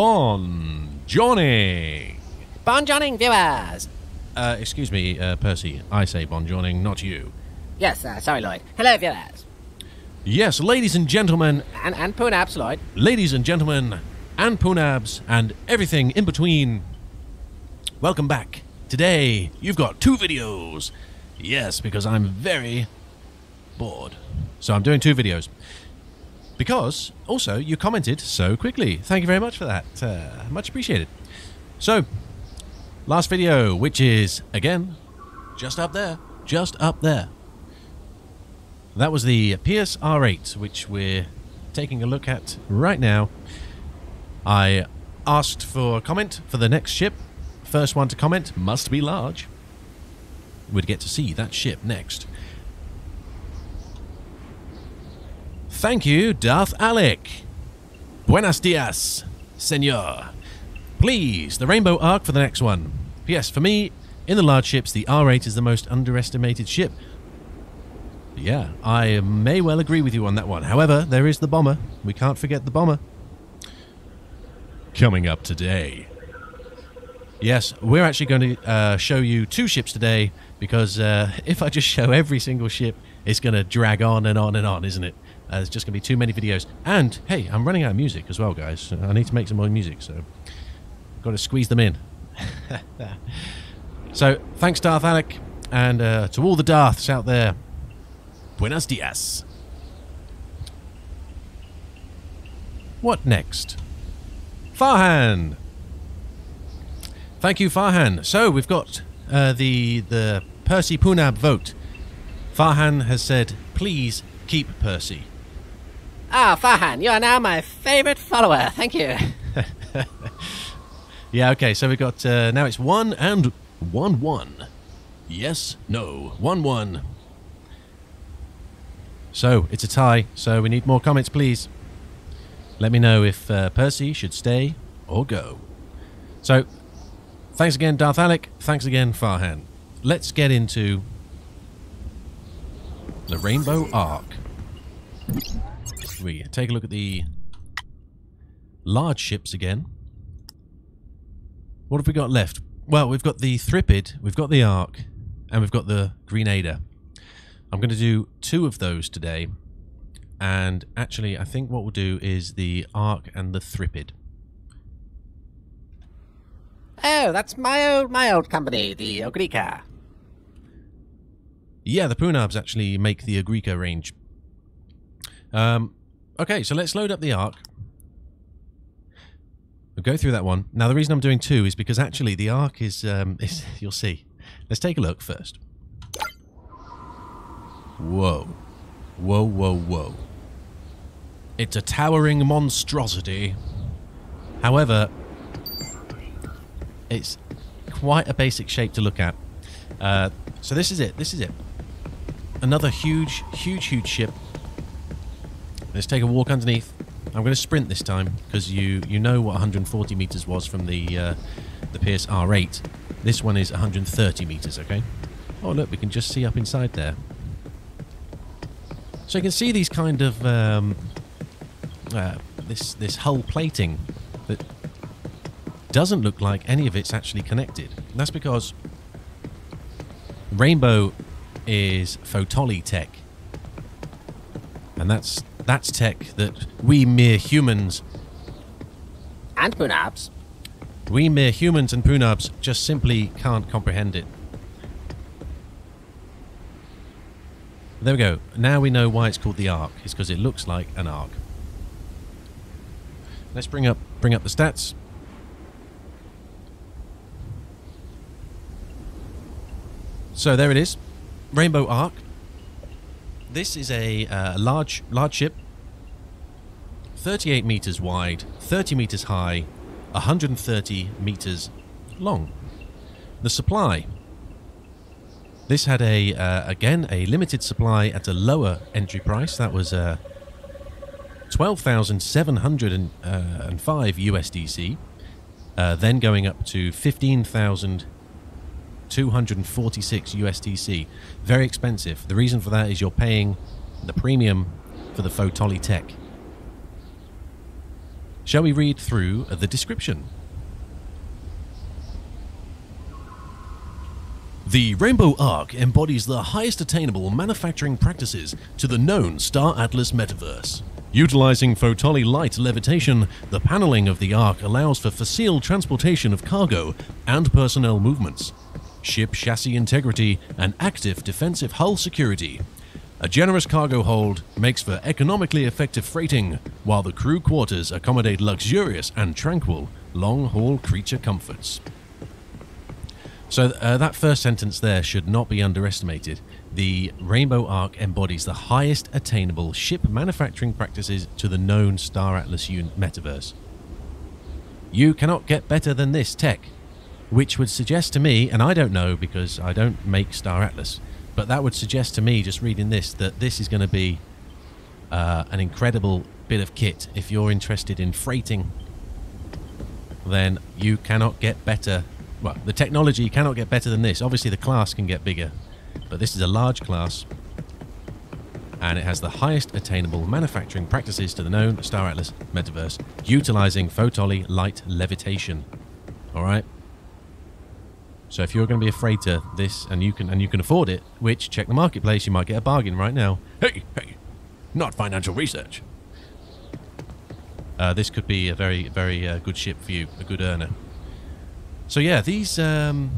Bon Journing. Bon Journing viewers. Uh, excuse me, uh, Percy. I say Bon Journing, not you. Yes, uh, sorry, Loid. Hello, viewers. Yes, ladies and gentlemen, And, and Punaabs, Loid. ladies and gentlemen, and Punaabs, and everything in between. Welcome back. Today, you've got two videos. Yes, because I'm very bored. So I'm doing two videos. Because, also, you commented so quickly. Thank you very much for that. Uh, much appreciated. So, last video, which is, again, just up there. Just up there. That was the Pearce R8, which we're taking a look at right now. I asked for a comment for the next ship. First one to comment must be large. We'd get to see that ship next. Thank you, Darth Alec. Buenos dias, senor. Please, the Rainbow Arc for the next one. Yes, for me, in the large ships, the R8 is the most underestimated ship. Yeah, I may well agree with you on that one. However, there is the bomber. We can't forget the bomber. Coming up today. Yes, we're actually going to uh, show you two ships today because uh, if I just show every single ship, it's going to drag on and on and on, isn't it? Uh, there's just going to be too many videos. And hey, I'm running out of music as well, guys. I need to make some more music, so I've got to squeeze them in. so thanks, Darth Alec, and uh, to all the Darths out there. Buenos dias. What next? Farhan. Thank you, Farhan. So we've got uh, the the Percy Punaab vote. Farhan has said, "Please keep Percy." Ah, Farhan, you are now my favorite follower. Thank you. Yeah. Okay. So we've got uh, now it's one and one one. Yes. No. One one. So it's a tie. So we need more comments, please. Let me know if uh, Percy should stay or go. So, thanks again, Darth Alec. Thanks again, Farhan. Let's get into the Rainbow Arc. We take a look at the large ships again. What have we got left? Well, we've got the Thripid, we've got the Arc, and we've got the Greenader. I'm going to do two of those today. And actually, I think what we'll do is the Arc and the Thripid. Oh, that's my old, my old company, the Ogrika. Yeah, the Punaabs actually make the Ogrika range. Um, okay, so let's load up the Arc. We'll go through that one. Now, the reason I'm doing two is because actually the Arc is, um, is you'll see. Let's take a look first. Whoa. Whoa, whoa, whoa. It's a towering monstrosity. However, it's quite a basic shape to look at. Uh, so this is it. This is it. Another huge, huge, huge ship. Let's take a walk underneath. I'm going to sprint this time because you you know what 140 meters was from the uh, the Pearce R8. This one is 130 meters. Okay. Oh look, we can just see up inside there. So you can see these kind of um, uh, this this hull plating that doesn't look like any of it's actually connected. And that's because Rainbow is Photoli tech, and that's that's tech that we mere humans, And Punaabs. we mere humans and Punaabs just simply can't comprehend it. There we go. Now we know why it's called the Arc. It's because it looks like an arc. Let's bring up bring up the stats. So there it is, Rainbow Arc. This is a uh, large large ship, 38 meters wide, 30 meters high, 130 meters long. The supply. This had a uh, again a limited supply at a lower entry price. That was uh, 12,705 USDC. Uh, then going up to 15,246 USDC. Very expensive. The reason for that is you're paying the premium for the Photoli tech. Shall we read through the description? The Rainbow Arc embodies the highest attainable manufacturing practices to the known Star Atlas metaverse. Utilizing Photoli light levitation, the paneling of the Arc allows for facile transportation of cargo and personnel movements, ship chassis integrity, and active defensive hull security. A generous cargo hold makes for economically effective freighting, while the crew quarters accommodate luxurious and tranquil long haul creature comforts. So uh, that first sentence there should not be underestimated. The Rainbow Arc embodies the highest attainable ship manufacturing practices to the known Star Atlas metaverse. You cannot get better than this tech, which would suggest to me, and I don't know because I don't make Star Atlas, but that would suggest to me, just reading this, that this is going to be uh, an incredible bit of kit. If you're interested in freighting, then you cannot get better well, the technology cannot get better than this. Obviously, the class can get bigger, but this is a large class, and it has the highest attainable manufacturing practices to the known Star Atlas metaverse, utilizing Photoli light levitation. All right. So if you're going to be a freighter, this and you can and you can afford it, which check the marketplace, you might get a bargain right now. Hey, hey, not financial research. Uh, this could be a very, very uh, good ship for you, a good earner. So yeah, these um,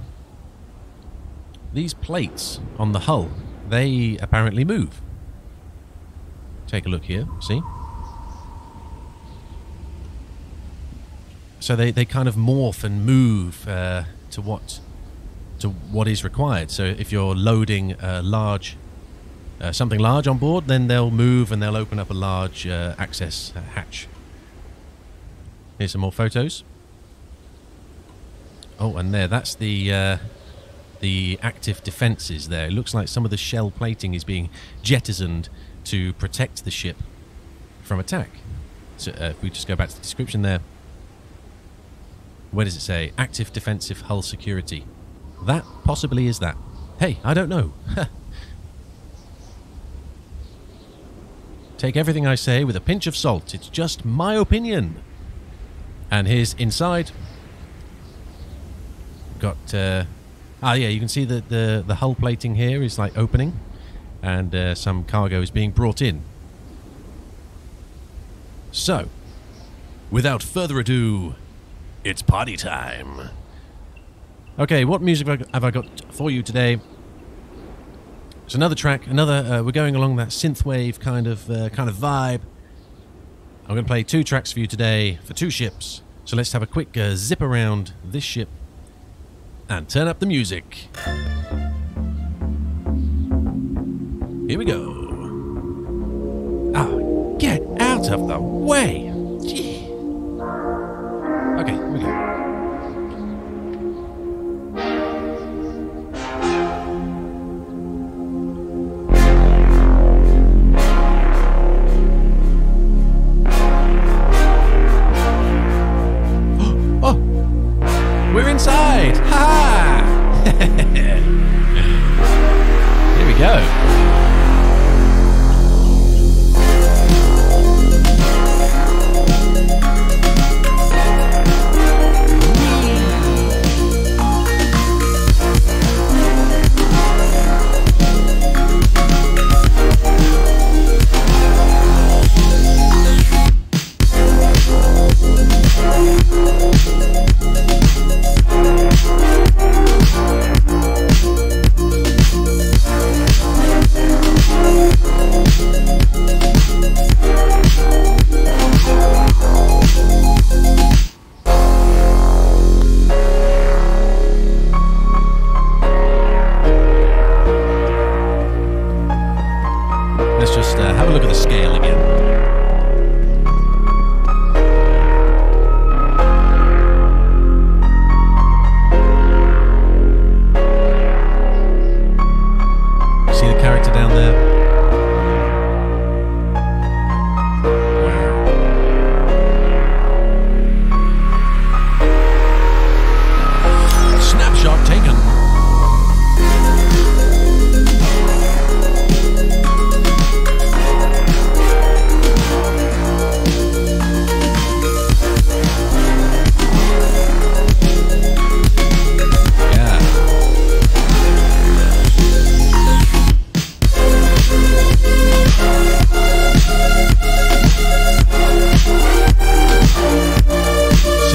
these plates on the hull, they apparently move. Take a look here. See. So they, they kind of morph and move uh, to what to what is required. So if you're loading a large uh, something large on board, then they'll move and they'll open up a large uh, access hatch. Here's some more photos. Oh, and there, that's the uh, the active defences there. It looks like some of the shell plating is being jettisoned to protect the ship from attack. So uh, if we just go back to the description there, where does it say? Active defensive hull security. That possibly is that. Hey, I don't know. Take everything I say with a pinch of salt. It's just my opinion. And here's inside got uh, ah yeah you can see that the the hull plating here is like opening and uh, some cargo is being brought in so without further ado it's party time okay what music have I got for you today it's another track another uh, we're going along that synthwave kind of uh, kind of vibe I'm going to play two tracks for you today for two ships so let's have a quick uh, zip around this ship and turn up the music. Here we go. Ah, get out of the way! Go.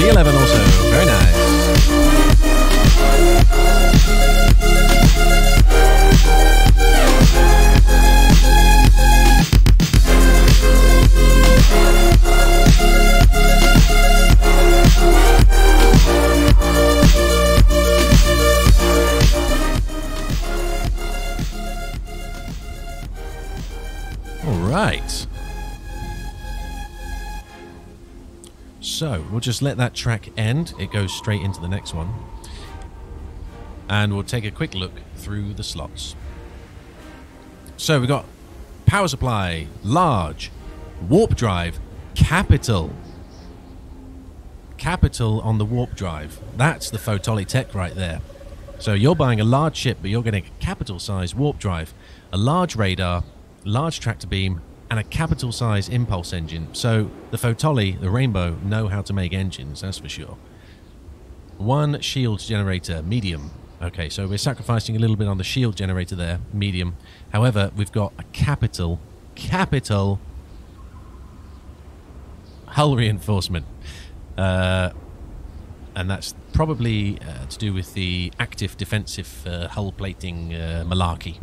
11 also. We'll just let that track end. It goes straight into the next one. And we'll take a quick look through the slots. So we've got power supply, large, warp drive, capital. Capital on the warp drive. That's the Photoli tech right there. So you're buying a large ship, but you're getting a capital size warp drive, a large radar, large tractor beam, and a capital size impulse engine. So the Photoli, the Rainbow, know how to make engines, that's for sure. One shield generator, medium. Okay, so we're sacrificing a little bit on the shield generator there, medium. However, we've got a capital, capital hull reinforcement. Uh, and that's probably uh, to do with the active defensive uh, hull plating uh, malarkey.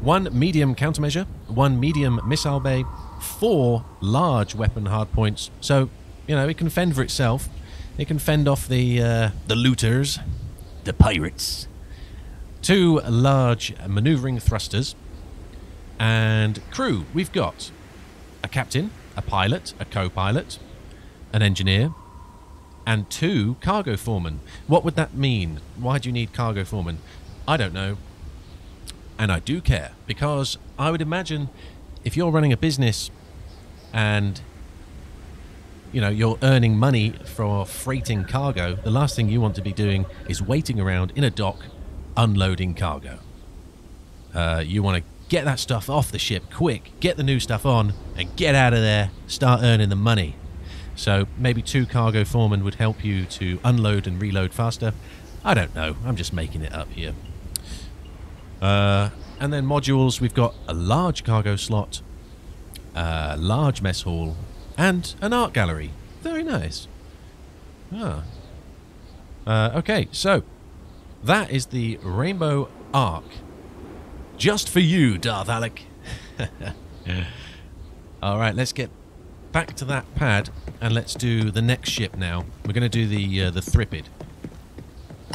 One medium countermeasure, one medium missile bay, four large weapon hardpoints. So, you know, it can fend for itself. It can fend off the uh, the looters, the pirates. Two large maneuvering thrusters, and crew. We've got a captain, a pilot, a co-pilot, an engineer, and two cargo foremen. What would that mean? Why do you need cargo foremen? I don't know. And I do care because I would imagine if you're running a business and you know you're earning money for freighting cargo, the last thing you want to be doing is waiting around in a dock unloading cargo. Uh, you want to get that stuff off the ship quick, get the new stuff on, and get out of there, start earning the money. So maybe two cargo foremen would help you to unload and reload faster. I don't know. I'm just making it up here. Uh, and then modules, we've got a large cargo slot, a large mess hall, and an art gallery. Very nice. Ah. Uh, okay, so that is the Rainbow Arc. Just for you, Darth Alec. All right, let's get back to that pad and let's do the next ship now. We're going to do the uh, the Thripid.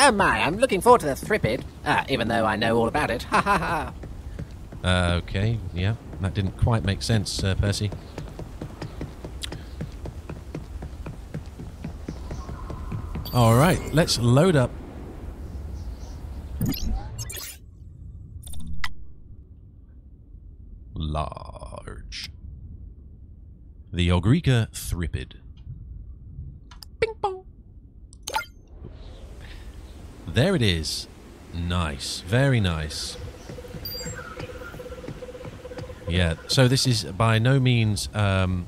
Oh my, I'm looking forward to the Thripid, uh, even though I know all about it. Ha ha ha. Okay, yeah, that didn't quite make sense, uh, Percy. All right, let's load up. Large. The Ogrika Thripid. There it is. Nice. Very nice. Yeah, so this is by no means um,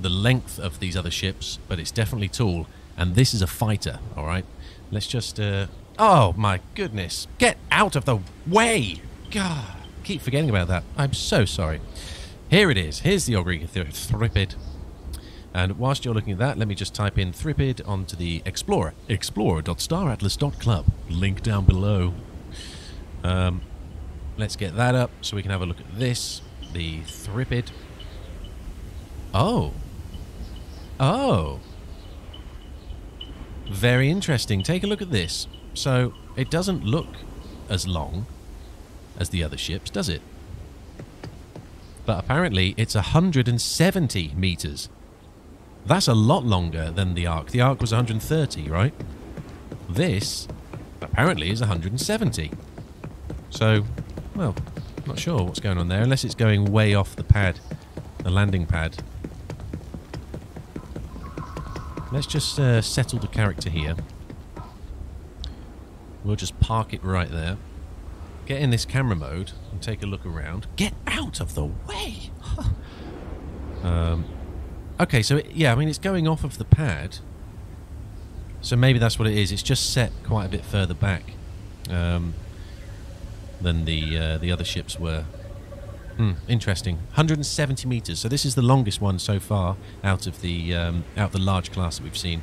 the length of these other ships, but it's definitely tall. And this is a fighter, all right? Let's just... Uh, oh, my goodness. Get out of the way! God, keep forgetting about that. I'm so sorry. Here it is. Here's the Ogrika Thripid. And whilst you're looking at that, let me just type in Thripid onto the Explorer. Explorer.staratlas.club. Link down below. Um, let's get that up so we can have a look at this. The Thripid. Oh. Oh. Very interesting. Take a look at this. So, it doesn't look as long as the other ships, does it? But apparently it's 170 meters. That's a lot longer than the arc. The arc was 130, right? This apparently is 170. So, well, not sure what's going on there, unless it's going way off the pad, the landing pad. Let's just uh, settle the character here. We'll just park it right there. Get in this camera mode and take a look around. Get out of the way! um, okay, so it, yeah, I mean, it's going off of the pad. So maybe that's what it is. It's just set quite a bit further back um, than the uh, the other ships were. Hmm, interesting. 170 meters. So this is the longest one so far out of the um, out of the large class that we've seen.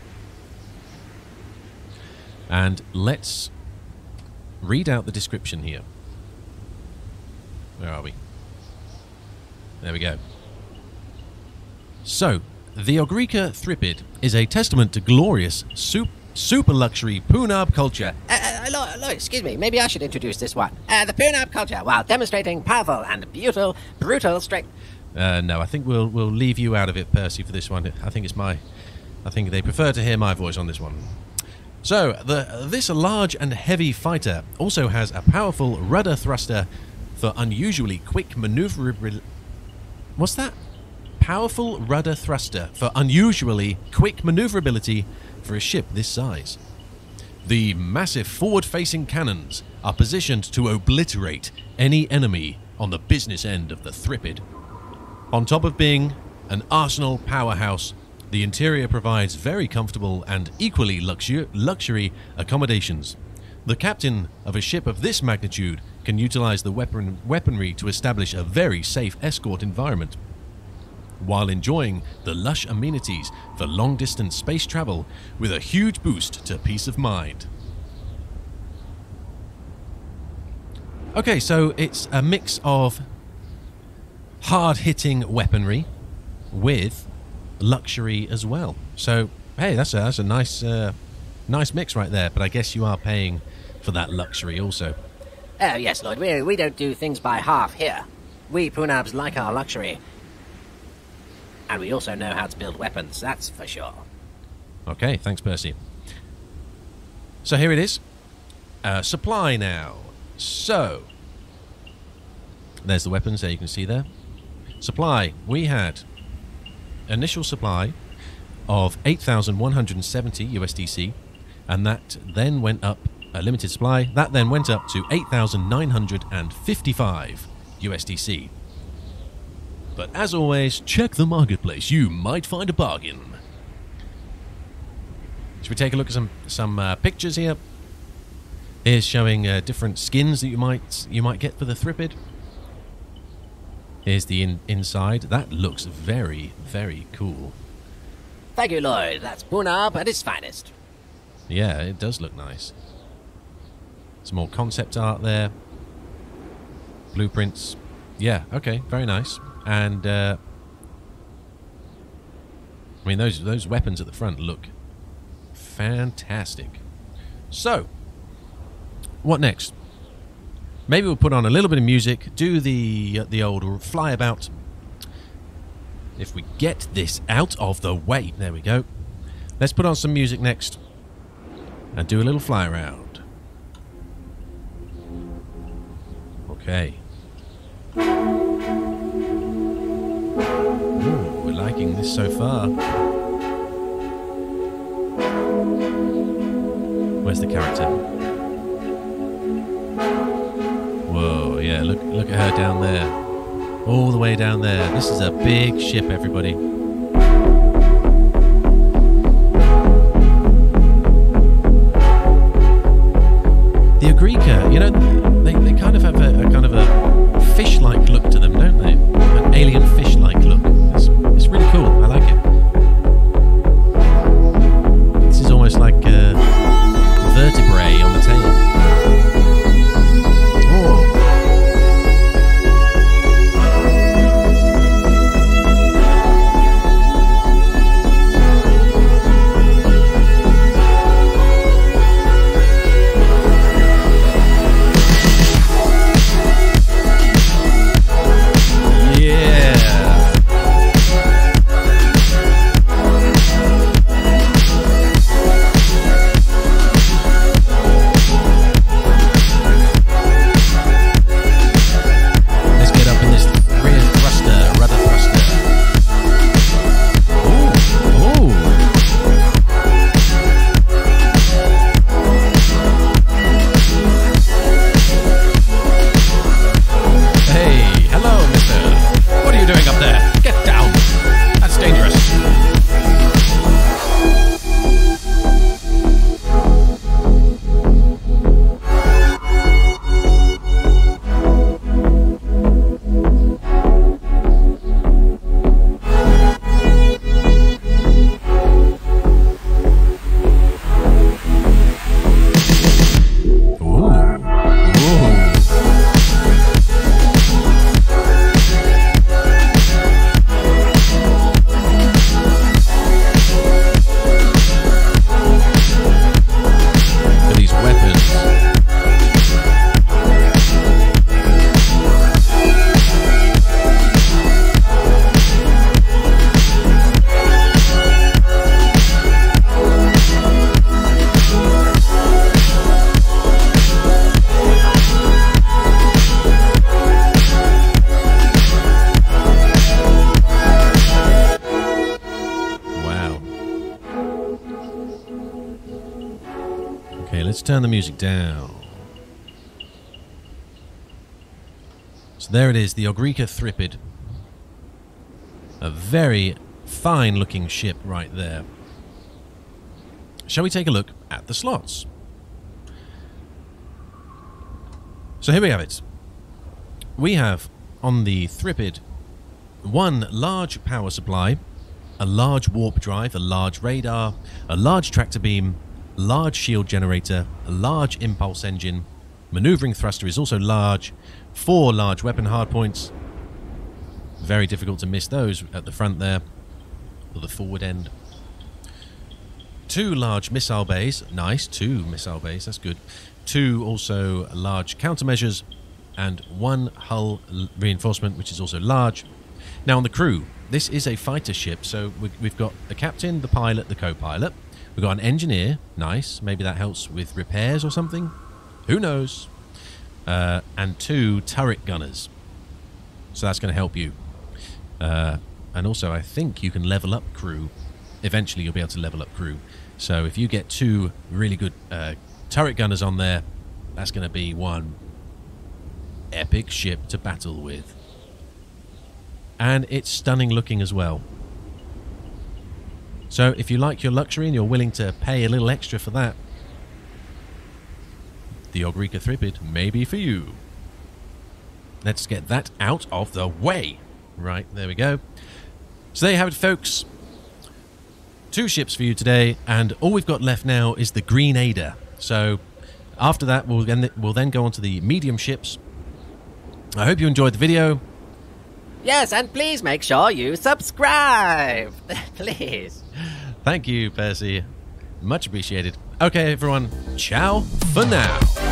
And let's read out the description here. Where are we? There we go. So, the Ogrika Thripid is a testament to glorious, sup- super luxury Punaab culture. Uh, uh, hello, excuse me, maybe I should introduce this one. Uh, the Punaab culture, while demonstrating powerful and brutal, brutal strength. Uh, no, I think we'll we'll leave you out of it, Percy, for this one. I think it's my, I think they prefer to hear my voice on this one. So the this large and heavy fighter also has a powerful rudder thruster for unusually quick maneuverability. What's that? Powerful rudder thruster for unusually quick maneuverability for a ship this size. The massive forward-facing cannons are positioned to obliterate any enemy on the business end of the Thripid. On top of being an arsenal powerhouse, the interior provides very comfortable and equally luxu- luxury accommodations. The captain of a ship of this magnitude can utilize the weapon- weaponry to establish a very safe escort environment, while enjoying the lush amenities for long distance space travel with a huge boost to peace of mind. Okay, so it's a mix of hard hitting weaponry with luxury as well. So, hey, that's a, that's a nice, uh, nice mix right there, but I guess you are paying for that luxury also. Oh, yes, Lord, we, we don't do things by half here. We Punaabs like our luxury. And we also know how to build weapons, that's for sure. Okay, thanks, Percy. So here it is. Uh, supply now. So, there's the weapons there you can see there. Supply. We had initial supply of 8,170 USDC, and that then went up, a limited supply, that then went up to 8,955 USDC. But as always, check the marketplace. You might find a bargain. Should we take a look at some some uh, pictures here? Here's showing uh, different skins that you might you might get for the Thripid. Here's the in, inside. That looks very very cool. Thank you, Loid. That's Punaab at its finest. Yeah, it does look nice. Some more concept art there. Blueprints. Yeah, okay, very nice. And uh, I mean those those weapons at the front look fantastic. So, what next? Maybe we'll put on a little bit of music, do the uh, the old flyabout. If we get this out of the way, there we go. Let's put on some music next and do a little fly around. Okay. Liking this so far. Where's the character? Whoa, yeah, look look at her down there. All the way down there. This is a big ship, everybody. The Ogrika, you know, they, they kind of have a, a kind of a fish-like look to them, don't they? An alien fish-like look. The music down. So there it is, the Ogrika Thripid. A very fine looking ship right there. Shall we take a look at the slots? So here we have it. We have on the Thripid one large power supply, a large warp drive, a large radar, a large tractor beam, large shield generator, a large impulse engine, maneuvering thruster is also large, four large weapon hardpoints. Very difficult to miss those at the front there, or the forward end. Two large missile bays, nice, two missile bays, that's good. Two also large countermeasures, and one hull reinforcement, which is also large. Now on the crew, this is a fighter ship, so we've got the captain, the pilot, the co-pilot. We've got an engineer, nice. Maybe that helps with repairs or something. Who knows? Uh, and two turret gunners. So that's going to help you. Uh, and also, I think you can level up crew. Eventually, you'll be able to level up crew. So if you get two really good uh, turret gunners on there, that's going to be one epic ship to battle with. And it's stunning looking as well. So if you like your luxury and you're willing to pay a little extra for that, the Ogrika Thripid may be for you. Let's get that out of the way. Right, there we go. So there you have it, folks. Two ships for you today, and all we've got left now is the Greenader. So after that, we'll then, we'll then go on to the medium ships. I hope you enjoyed the video. Yes, and please make sure you subscribe. please. Thank you, Percy. Much appreciated. Okay, everyone. Ciao for now.